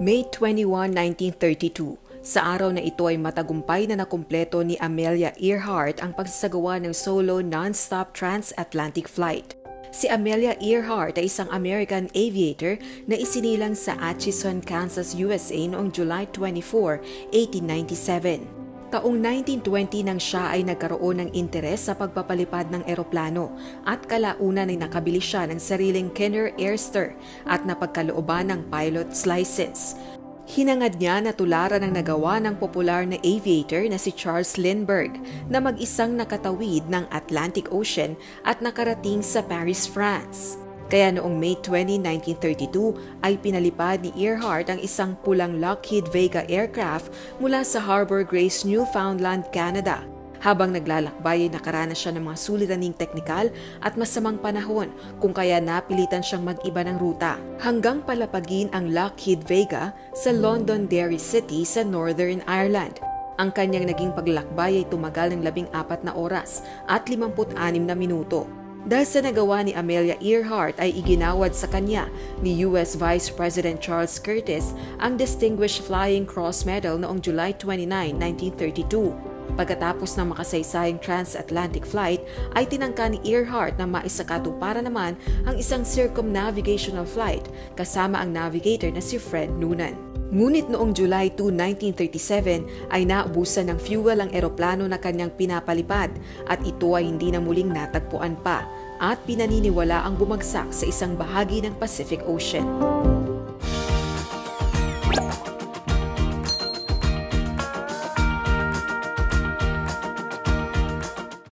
May 21, 1932. Sa araw na ito ay matagumpay na nakumpleto ni Amelia Earhart ang pagsasagawa ng solo non-stop transatlantic flight. Si Amelia Earhart ay isang American aviator na isinilang sa Atchison, Kansas, USA noong July 24, 1897. Taong 1920 nang siya ay nagkaroon ng interes sa pagpapalipad ng eroplano at kalaunan ay nakabili siya ng sariling Kenner Airster at napagkalooban ng pilot's license. Hinangad niya na tularan ang nagawa ng popular na aviator na si Charles Lindbergh na mag-isang nakatawid ng Atlantic Ocean at nakarating sa Paris, France. Kaya noong May 20, 1932 ay pinalipad ni Earhart ang isang pulang Lockheed Vega aircraft mula sa Harbor Grace, Newfoundland, Canada habang naglalakbay ay nakaranas siya ng mga suliraning teknikal at masamang panahon kung kaya napilitan siyang mag-iba ng ruta hanggang palapagin ang Lockheed Vega sa Londonderry City sa Northern Ireland. Ang kanyang naging paglakbay ay tumagal ng labing apat na oras at 56 na minuto. Dahil sa nagawa ni Amelia Earhart ay iginawad sa kanya ni US Vice President Charles Curtis ang Distinguished Flying Cross Medal noong July 29, 1932. Pagkatapos ng makasaysayang transatlantic flight, ay tinangka ni Earhart na maisakatuparan naman ang isang circumnavigational flight kasama ang navigator na si Fred Noonan. Ngunit noong July 2, 1937 ay naubusan ng fuel ang eroplano na kanyang pinapalipad at ito ay hindi na muling natagpuan pa at pinaniniwala ang bumagsak sa isang bahagi ng Pacific Ocean.